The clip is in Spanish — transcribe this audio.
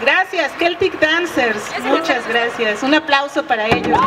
Gracias, Celtic Dancers. Muchas gracias. Un aplauso para ellos.